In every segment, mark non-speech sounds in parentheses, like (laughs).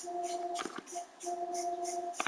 ちょっと待って。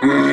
Mm. (laughs)